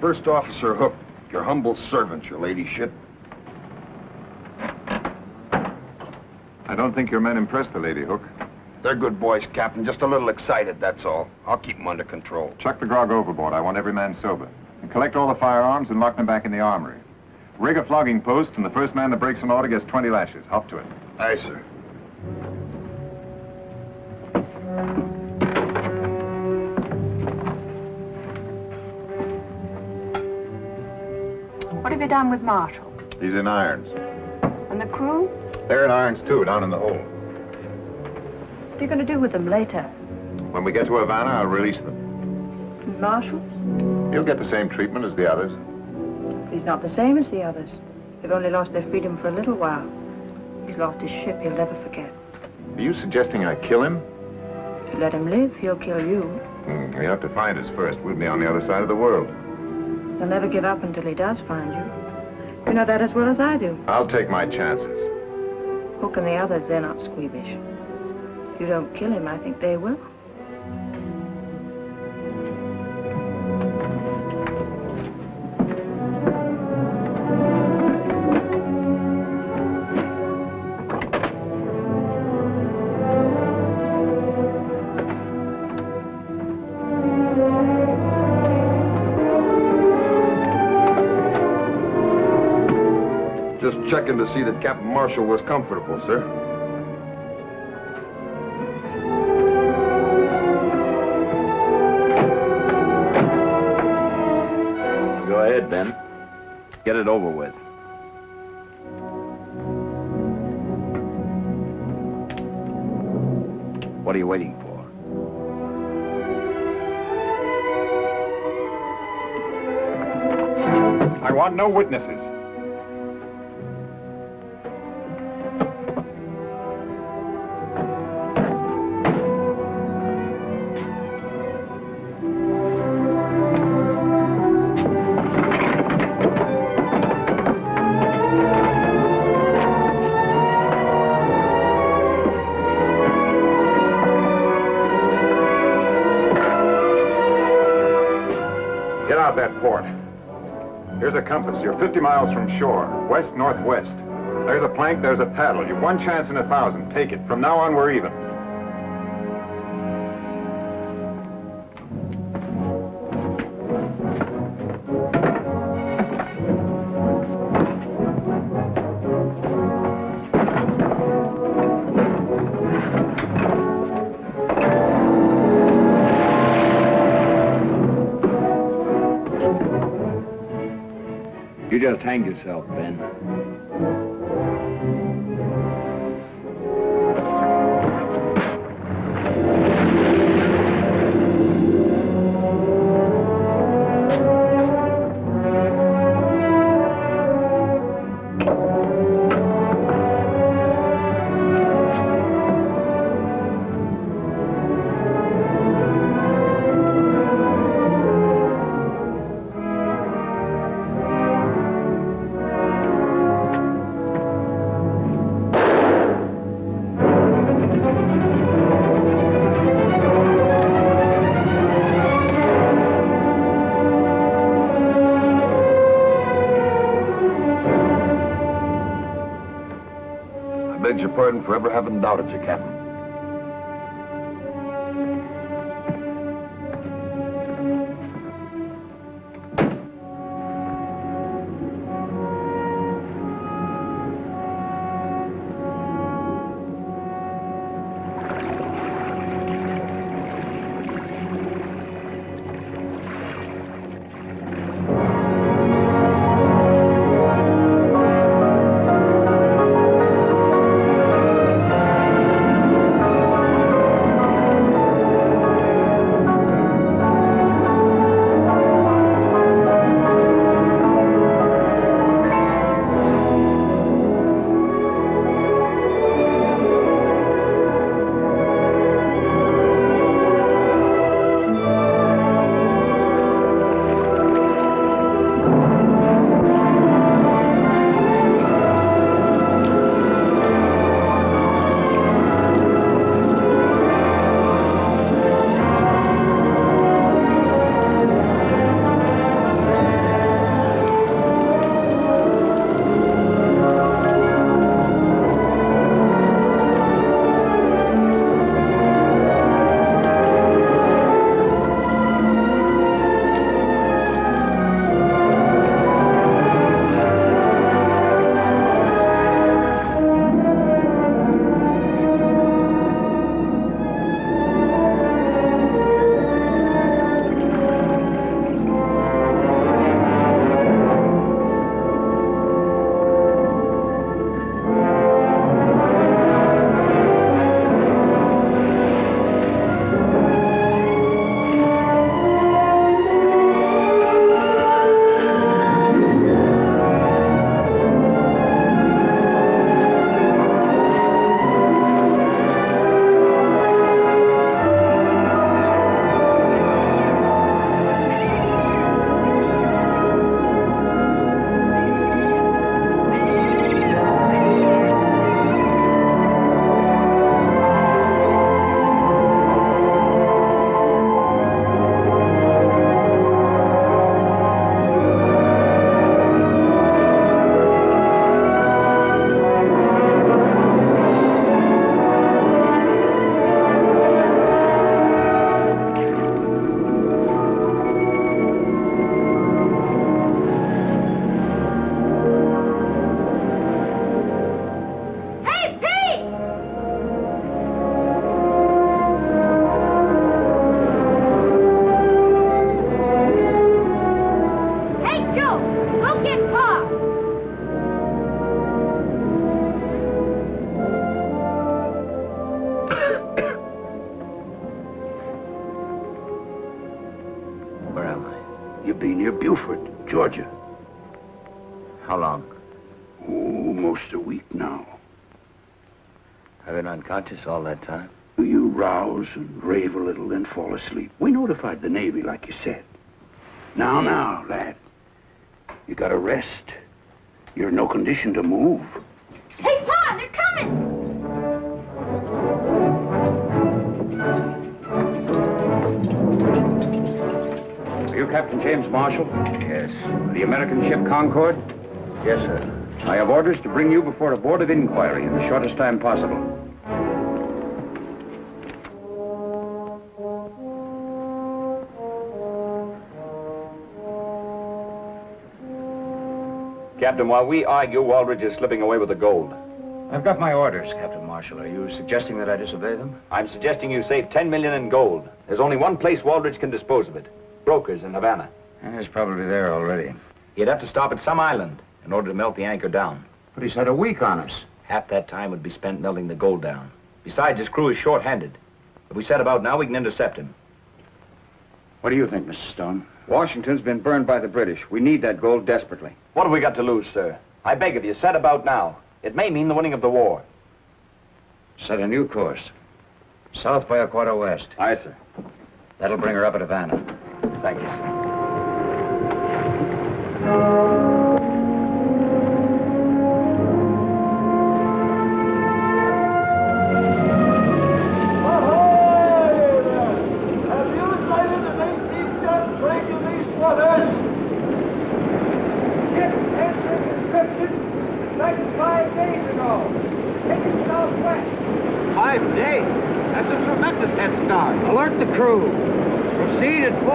First Officer Hook, your humble servant, your ladyship. I don't think your men impressed the Lady Hook. They're good boys, Captain. Just a little excited, that's all. I'll keep them under control. Chuck the grog overboard. I want every man sober. And collect all the firearms and lock them back in the armory. Rig a flogging post, and the first man that breaks an order gets 20 lashes. Hop to it. Aye, sir. What have you done with Marshall? He's in irons. And the crew? They're in irons, too, down in the hold. What are you going to do with them later? When we get to Havana, I'll release them. Marshall? You'll get the same treatment as the others. He's not the same as the others. They've only lost their freedom for a little while. He's lost his ship he'll never forget. Are you suggesting I kill him? If you let him live, he'll kill you. Hmm, you have to find us first. We'll be on the other side of the world. He'll never give up until he does find you. You know that as well as I do. I'll take my chances. Hook and the others, they're not squeamish. You don't kill him, I think they will. Just checking to see that Captain Marshall was comfortable, sir. It over with. What are you waiting for? I want no witnesses. Get out of that port. Here's a compass. You're 50 miles from shore, west northwest. There's a plank, there's a paddle. You've one chance in a thousand. Take it. From now on, we're even. Hanged yourself, Ben. Beg forever having doubted you, Captain. Been unconscious all that time. Do you rouse and rave a little, then fall asleep. We notified the Navy, like you said. Now, now, lad. You gotta rest. You're in no condition to move. Hey, Pa, they're coming! Are you Captain James Marshall? Yes. The American ship Concord? Yes, sir. I have orders to bring you before a board of inquiry in the shortest time possible. Captain, while we argue, Waldridge is slipping away with the gold. I've got my orders, Captain Marshall. Are you suggesting that I disobey them? I'm suggesting you save 10 million in gold. There's only one place Waldridge can dispose of it. Brokers in Havana. And He's probably there already. He'd have to stop at some island in order to melt the anchor down. But he's had a week on us. Half that time would be spent melting the gold down. Besides, his crew is short-handed. If we set about now, we can intercept him. What do you think, Mr. Stone? Washington's been burned by the British. We need that gold desperately. What have we got to lose, sir? I beg of you, set about now. It may mean the winning of the war. Set a new course. South by a quarter west. Aye, sir. That'll bring her up at Havana. Thank you, sir.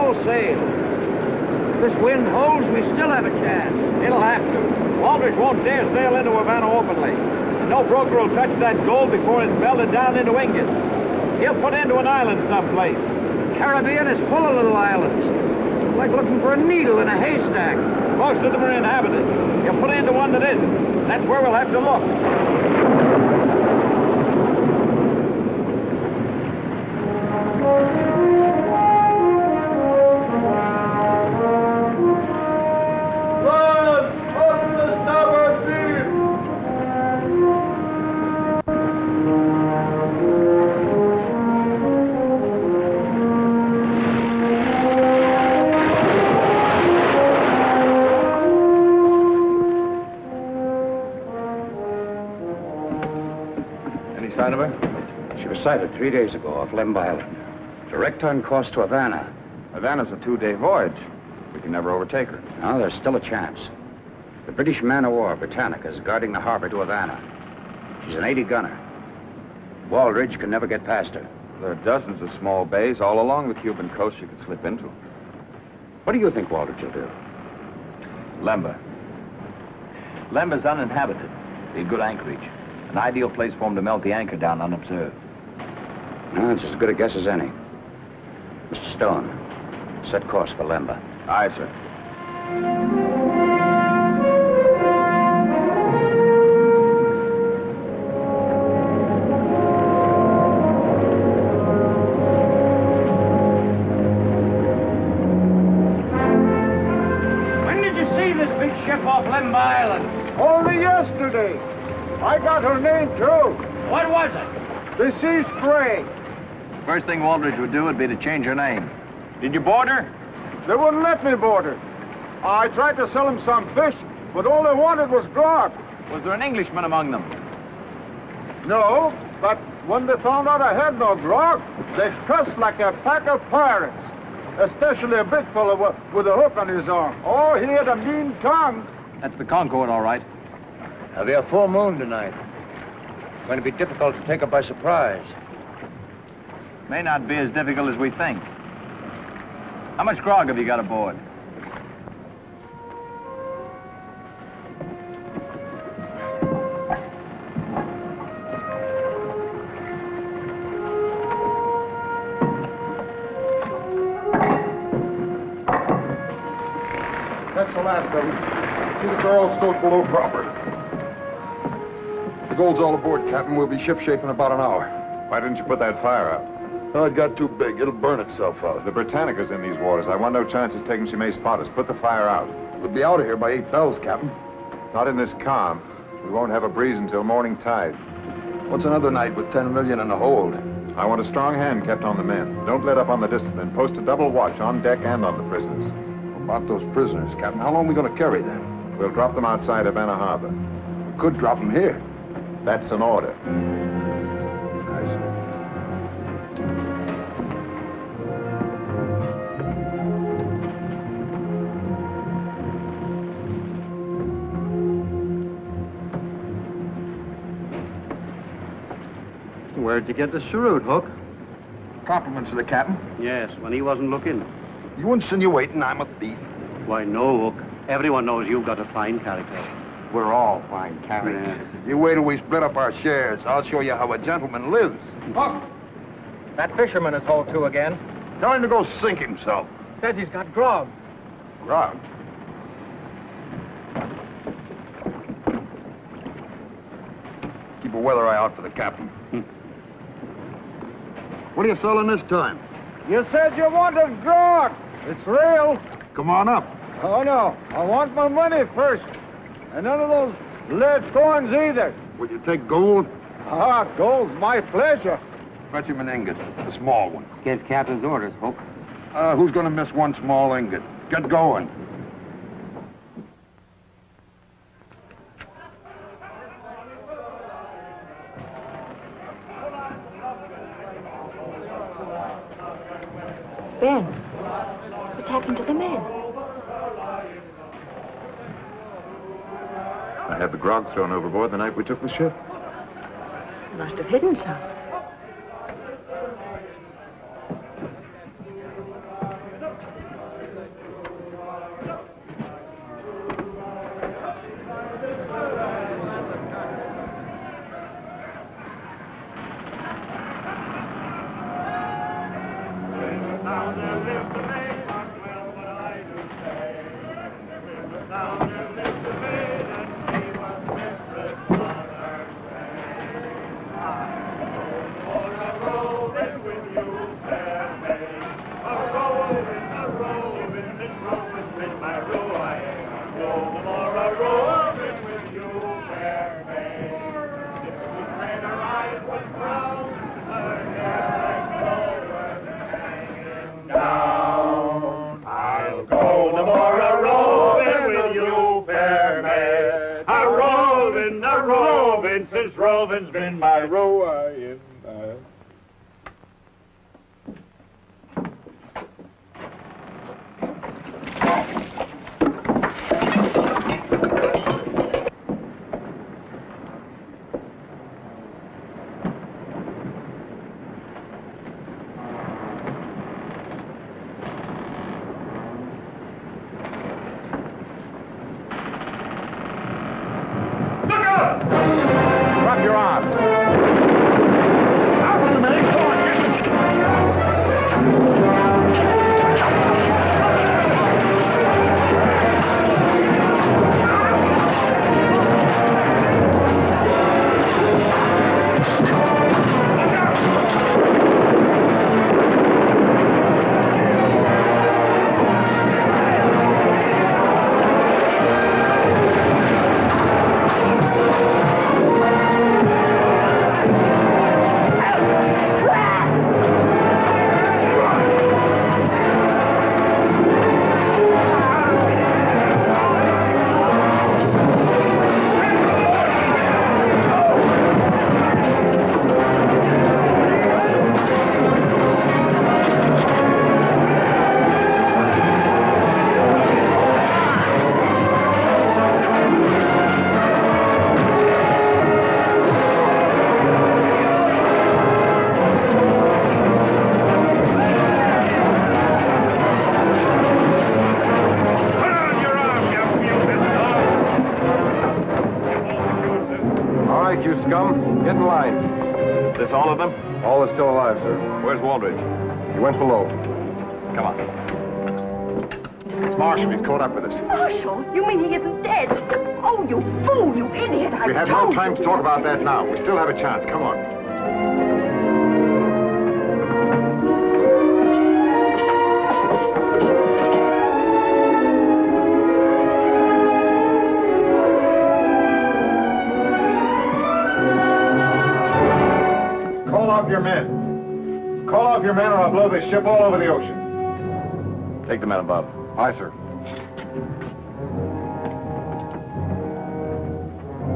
Full sail. This wind holds, we still have a chance. It'll have to. Waldridge won't dare sail into Havana openly. And no broker will touch that gold before it's melted down into ingots. He'll put into an island someplace. Caribbean is full of little islands. Like looking for a needle in a haystack. Most of them are inhabited. He'll put into one that isn't. That's where we'll have to look. Sighted three days ago off Lemb Island. Direct on course to Havana. Havana's a two-day voyage. We can never overtake her. Now, there's still a chance. The British man-of-war, Britannica, is guarding the harbor to Havana. She's an 80-gunner. Waldridge can never get past her. There are dozens of small bays all along the Cuban coast you could slip into. What do you think Waldridge will do? Lemba. Lemba's uninhabited. Be a good anchorage. An ideal place for him to melt the anchor down unobserved. It's as good a guess as any. Mr. Stone, set course for Lemba. Aye, sir. First thing Waldridge would do would be to change her name. Did you board her? They wouldn't let me board her. I tried to sell them some fish, but all they wanted was grog. Was there an Englishman among them? No, but when they found out I had no grog, they cussed like a pack of pirates. Especially a big fellow with, with a hook on his arm. Oh, he had a mean tongue. That's the Concord, all right. There'll be a full moon tonight. It's going to be difficult to take her by surprise. May not be as difficult as we think. How much grog have you got aboard? That's the last of them. See that they're all stowed below proper. The gold's all aboard, Captain. We'll be shipshape in about an hour. Why didn't you put that fire out? Oh, it got too big. It'll burn itself out. The Britannica's in these waters. I want no chances taking she may spot us. Put the fire out. We'll be out of here by eight bells, Captain. Not in this calm. We won't have a breeze until morning tide. What's another night with 10 million in the hold? I want a strong hand kept on the men. Don't let up on the discipline. Post a double watch on deck and on the prisoners. About those prisoners, Captain. How long are we going to carry them? We'll drop them outside Havana Harbor. We could drop them here. That's an order. Where'd you get the cheroot, Hook? Compliments to the captain. Yes, when he wasn't looking. You insinuating I'm a thief? Why, no, Hook. Everyone knows you've got a fine character. We're all fine characters. You wait till we split up our shares. I'll show you how a gentleman lives. Look, that fisherman is hauled to again. Tell him to go sink himself. Says he's got grog. Grog? Keep a weather eye out for the captain. What are you selling this time? You said you wanted grog. It's real. Come on up. Oh, no. I want my money first. And none of those lead coins either. Will you take gold? Ah, gold's my pleasure. Fetch him an ingot, a small one. Against captain's orders, Hook. Uh, who's going to miss one small ingot? Get going. Ben, what's happened to the men? I had the grog thrown overboard the night we took the ship. You Must have hidden some. Roving's been my chance. Come on. off your men. Call off your men or I'll blow this ship all over the ocean. Take the men above. Aye, sir.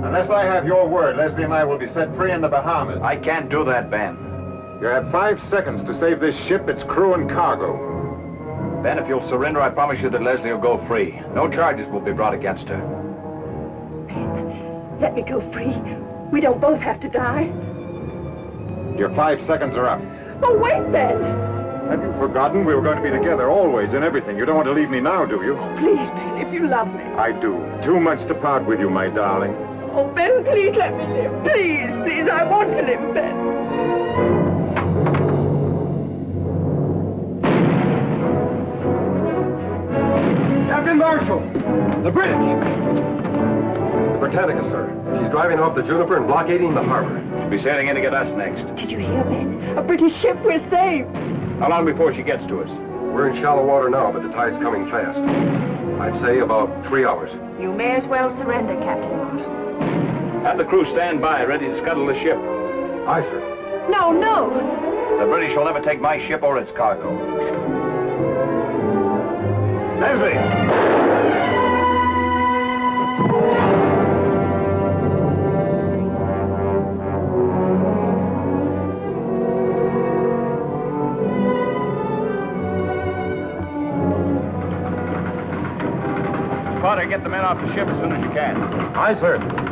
Unless I have your word, Leslie and I will be set free in the Bahamas. I can't do that, Ben. You have five seconds to save this ship, its crew, and cargo. Ben, if you'll surrender, I promise you that Leslie will go free. No charges will be brought against her. Ben, let me go free. We don't both have to die. Your five seconds are up. Oh, wait, Ben. Have you forgotten we were going to be together always in everything? You don't want to leave me now, do you? Oh, please, Ben, if you love me. I do. Too much to part with you, my darling. Oh, Ben, please let me live. Please, please, I want to live, Ben. Captain Marshall! The British! The Britannica, sir. She's driving off the Juniper and blockading the harbor. She'll be sailing in to get us next. Did you hear, Ben? A British ship, we're saved. How long before she gets to us? We're in shallow water now, but the tide's coming fast. I'd say about three hours. You may as well surrender, Captain Marshall. Have the crew stand by, ready to scuttle the ship. Aye, sir. No, no. The British will never take my ship or its cargo. Leslie! Potter, get the men off the ship as soon as you can. Aye, sir.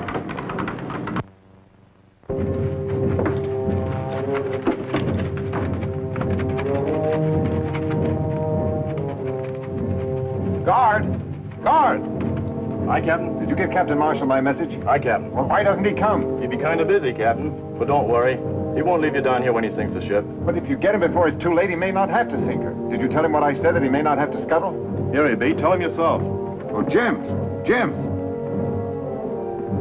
Give Captain Marshall my message? Aye, Captain. Well, why doesn't he come? He'd be kind of busy, Captain. But don't worry. He won't leave you down here when he sinks the ship. But if you get him before it's too late, he may not have to sink her. Did you tell him what I said, that he may not have to scuttle? Here he be. Tell him yourself. Oh, Jim! Jim!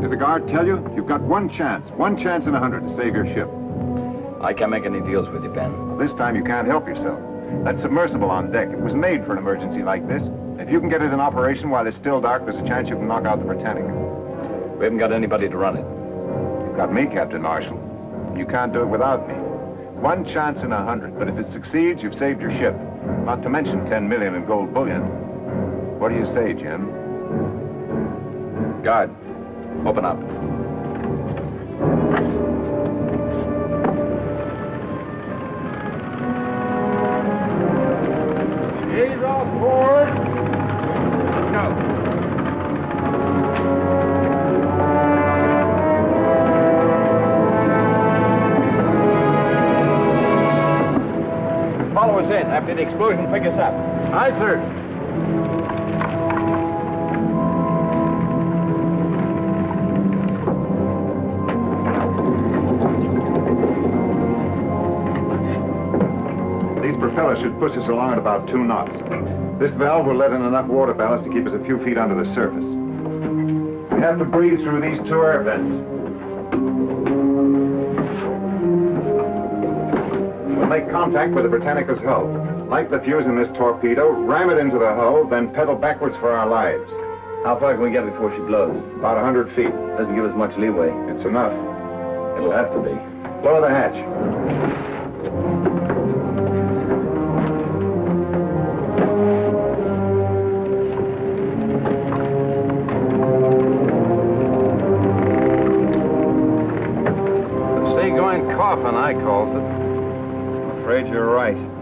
Did the guard tell you? You've got one chance, one chance in a hundred to save your ship. I can't make any deals with you, Ben. This time you can't help yourself. That submersible on deck, it was made for an emergency like this. If you can get it in operation while it's still dark, there's a chance you can knock out the Britannica. We haven't got anybody to run it. You've got me, Captain Marshall. You can't do it without me. One chance in a hundred, but if it succeeds, you've saved your ship. Not to mention 10 million in gold bullion. What do you say, Jim? Guard, open up. After the explosion, pick us up. Aye, sir. These propellers should push us along at about two knots. This valve will let in enough water ballast to keep us a few feet under the surface. We have to breathe through these two air vents. We'll make contact with the Britannica's hull. Light the fuse in this torpedo, ram it into the hull, then pedal backwards for our lives. How far can we get before she blows? About a hundred feet. Doesn't give us much leeway. It's enough. It'll have to be. Lower the hatch. The seagoing coffin, I calls it. I'm afraid you're right.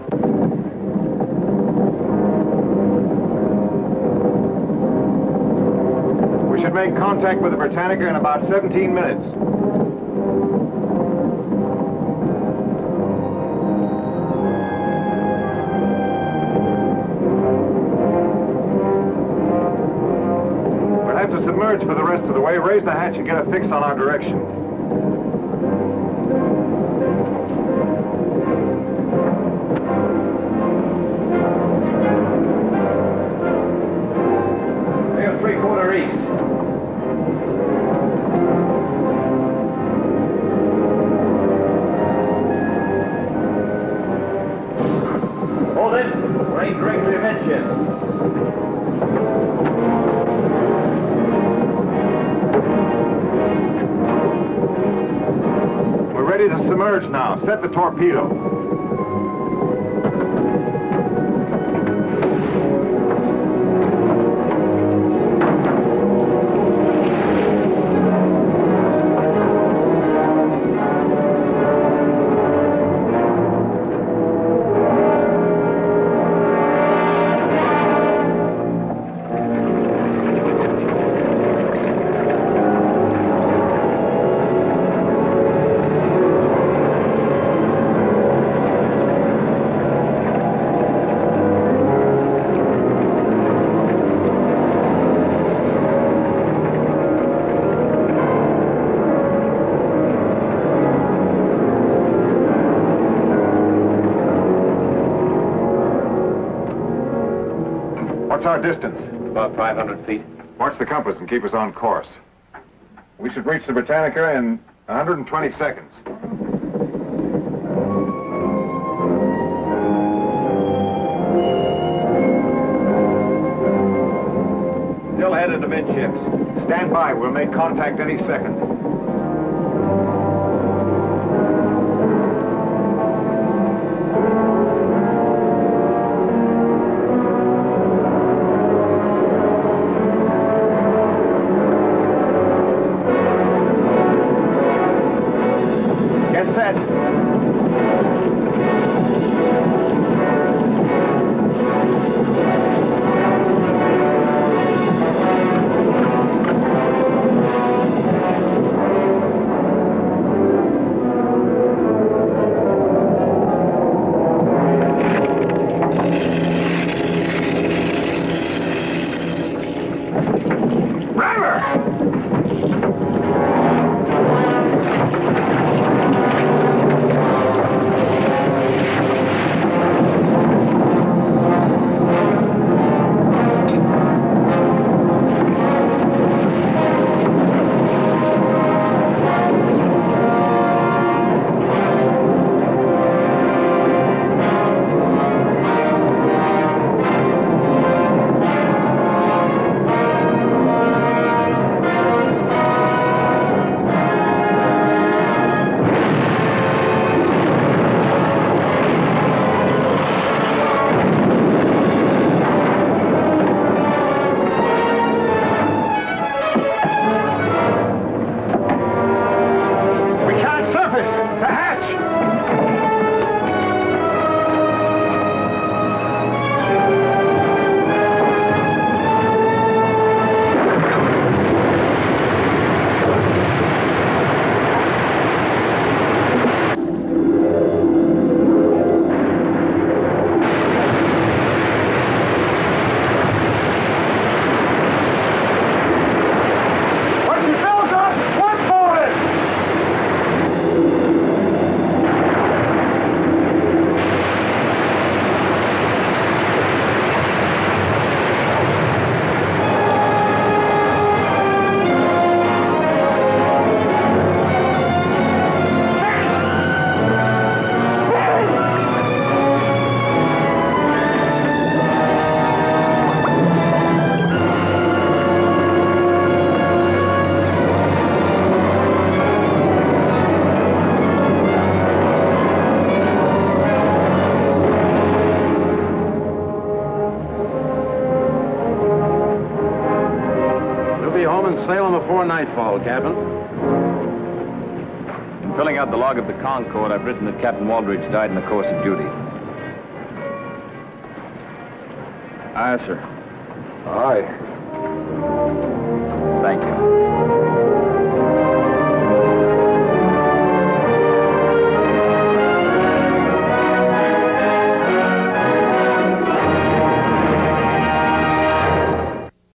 Make contact with the Britannica in about 17 minutes. We'll have to submerge for the rest of the way, raise the hatch and get a fix on our direction. Set the torpedo. What's our distance? About 500 feet. Watch the compass and keep us on course. We should reach the Britannica in 120 seconds. Still headed to midships. Stand by. We'll make contact any second. Before nightfall, Captain. In filling out the log of the Concord, I've written that Captain Waldridge died in the